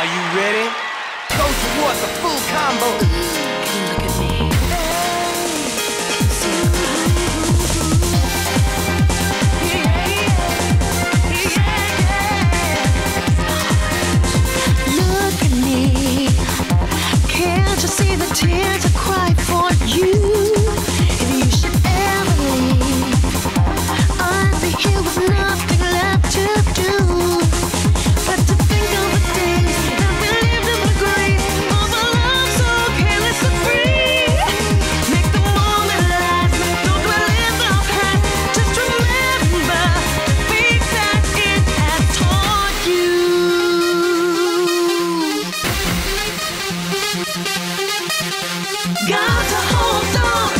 Are you ready? Go towards a full combo. Got to hold on.